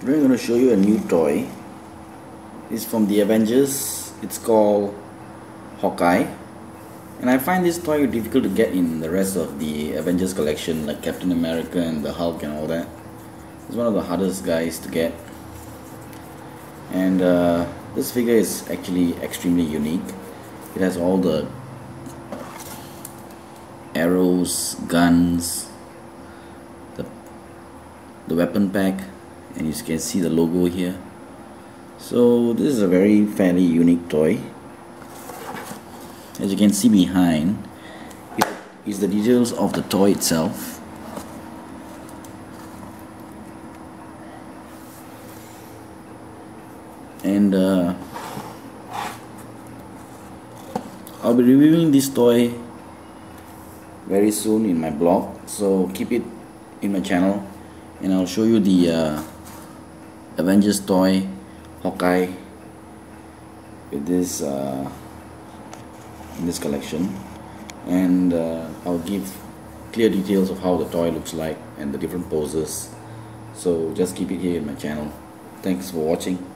Today I'm going to show you a new toy. It's from the Avengers. It's called Hawkeye. And I find this toy difficult to get in the rest of the Avengers collection like Captain America and the Hulk and all that. It's one of the hardest guys to get. And uh, this figure is actually extremely unique. It has all the arrows, guns, the, the weapon pack and you can see the logo here. So this is a very fairly unique toy. As you can see behind is the details of the toy itself. And uh, I'll be reviewing this toy very soon in my blog. So keep it in my channel and I'll show you the uh, Avengers toy Hawkeye with this uh, in this collection. And uh, I'll give clear details of how the toy looks like and the different poses. So just keep it here in my channel. Thanks for watching